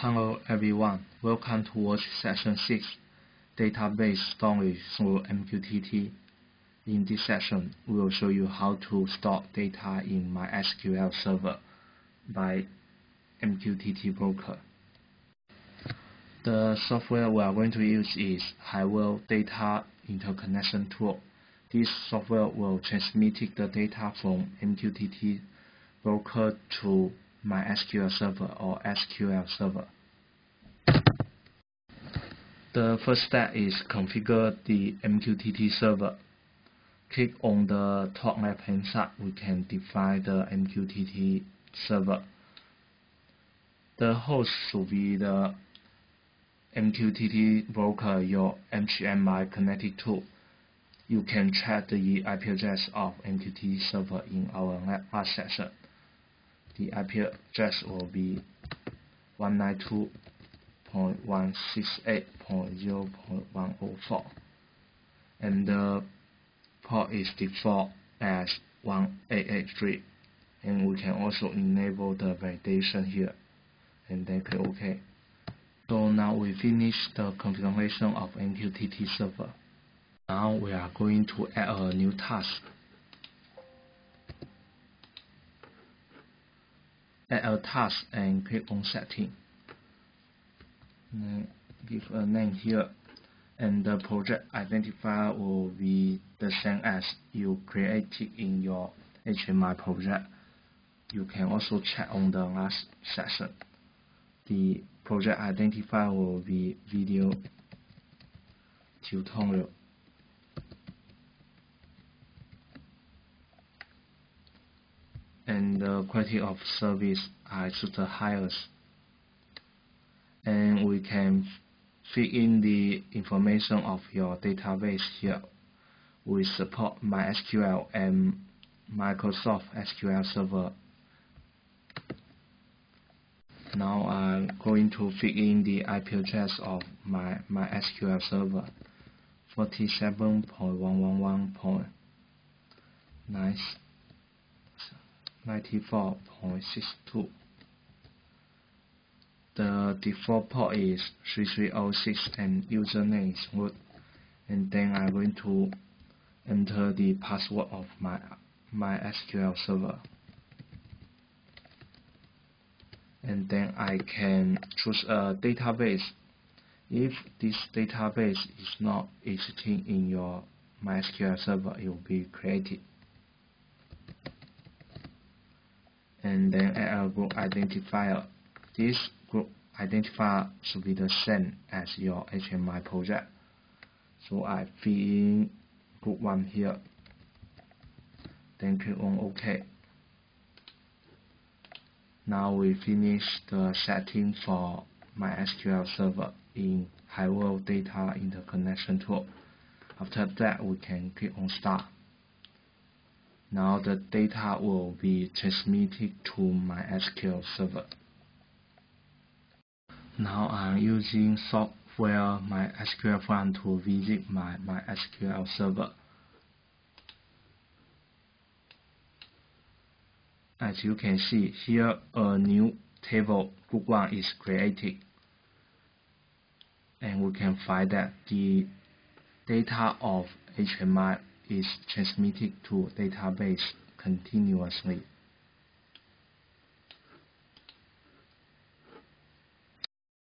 Hello everyone, welcome to watch session 6, Database Storage through MQTT. In this session, we will show you how to store data in MySQL server by MQTT broker. The software we are going to use is Haiwell Data Interconnection Tool. This software will transmit the data from MQTT broker to MySQL server or SQL server. The first step is configure the MQTT server. Click on the top left hand side, we can define the MQTT server. The host should be the MQTT broker your HMI connected to. You can check the IP address of MQTT server in our last session the IP address will be 192.168.0.104 and the port is default as 1883 and we can also enable the validation here and then click OK. So now we finish the configuration of MQTT server. Now we are going to add a new task add a task and click on setting. And give a name here and the project identifier will be the same as you created in your HMI project. You can also check on the last section. The project identifier will be video tutorial. And the quality of service is the highest. And we can fill in the information of your database here. We support MySQL and Microsoft SQL Server. Now I'm going to fill in the IP address of my MySQL server 47.111.9 94.62 the default port is 3306 and username is root and then I'm going to enter the password of my my SQL server. And then I can choose a database. If this database is not existing in your MySQL server it will be created and then add a group identifier. This group identifier should be the same as your HMI project. So I fill in group 1 here. Then click on OK. Now we finish the setting for MySQL server in Haiwell Data Interconnection Tool. After that, we can click on Start. Now the data will be transmitted to my SQL server. Now I'm using software MySQL Fun to visit my MySQL server. As you can see here a new table group 1 is created and we can find that the data of HMI is transmitted to database continuously.